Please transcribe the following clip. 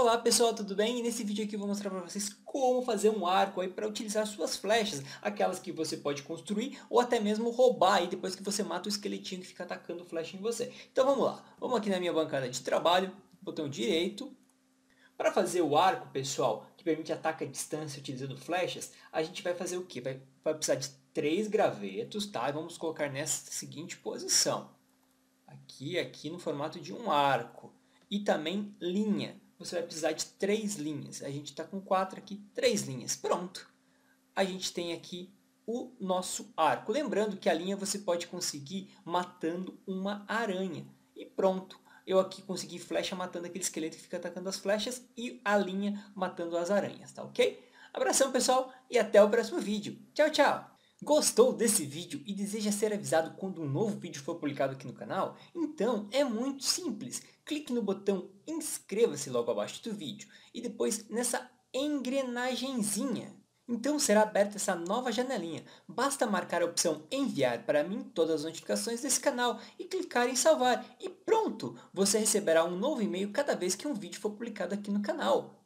Olá pessoal, tudo bem? E nesse vídeo aqui eu vou mostrar para vocês como fazer um arco aí para utilizar suas flechas, aquelas que você pode construir ou até mesmo roubar aí depois que você mata o esqueletinho que fica atacando flecha em você. Então vamos lá, vamos aqui na minha bancada de trabalho, botão direito. Para fazer o arco, pessoal, que permite ataque à distância utilizando flechas, a gente vai fazer o que? Vai, vai precisar de três gravetos, tá? E vamos colocar nessa seguinte posição. Aqui, aqui no formato de um arco. E também linha você vai precisar de três linhas. A gente está com quatro aqui, três linhas. Pronto. A gente tem aqui o nosso arco. Lembrando que a linha você pode conseguir matando uma aranha. E pronto. Eu aqui consegui flecha matando aquele esqueleto que fica atacando as flechas e a linha matando as aranhas, tá ok? Abração pessoal e até o próximo vídeo. Tchau, tchau! Gostou desse vídeo e deseja ser avisado quando um novo vídeo for publicado aqui no canal? Então é muito simples. Clique no botão inscreva-se logo abaixo do vídeo e depois nessa engrenagemzinha. Então será aberta essa nova janelinha. Basta marcar a opção enviar para mim todas as notificações desse canal e clicar em salvar. E pronto! Você receberá um novo e-mail cada vez que um vídeo for publicado aqui no canal.